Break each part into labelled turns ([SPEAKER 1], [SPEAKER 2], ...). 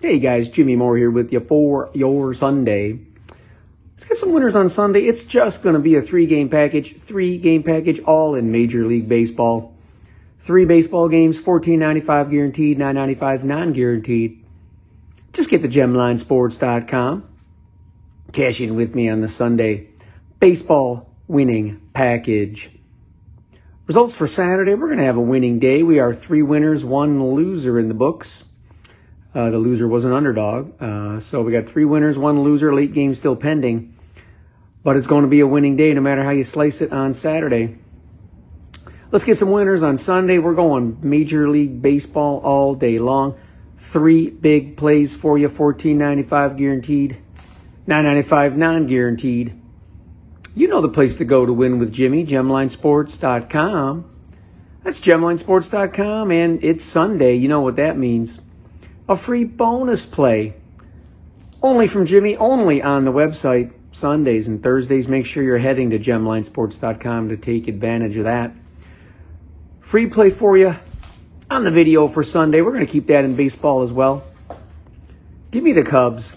[SPEAKER 1] Hey guys, Jimmy Moore here with you for your Sunday. Let's get some winners on Sunday. It's just going to be a three game package, three game package, all in Major League Baseball. Three baseball games, fourteen ninety five guaranteed, nine ninety five non guaranteed. Just get the gemlinesports.com. Cash in with me on the Sunday baseball winning package. Results for Saturday, we're going to have a winning day. We are three winners, one loser in the books. Uh, the loser was an underdog. Uh, so we got three winners, one loser, late game still pending. But it's going to be a winning day no matter how you slice it on Saturday. Let's get some winners on Sunday. We're going Major League Baseball all day long. Three big plays for you, fourteen ninety five guaranteed, nine ninety five non guaranteed. You know the place to go to win with Jimmy, gemlinesports.com. That's gemlinesports.com, and it's Sunday. You know what that means a free bonus play. Only from Jimmy, only on the website. Sundays and Thursdays, make sure you're heading to gemlinesports.com to take advantage of that. Free play for you on the video for Sunday. We're going to keep that in baseball as well. Give me the Cubs,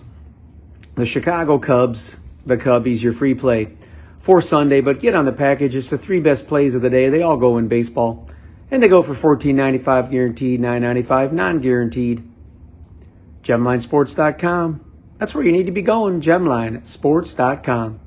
[SPEAKER 1] the Chicago Cubs, the Cubbies, your free play for Sunday. But get on the package. It's the three best plays of the day. They all go in baseball. And they go for $14.95 guaranteed, $9.95 non guaranteed gemlinesports.com. That's where you need to be going, gemlinesports.com.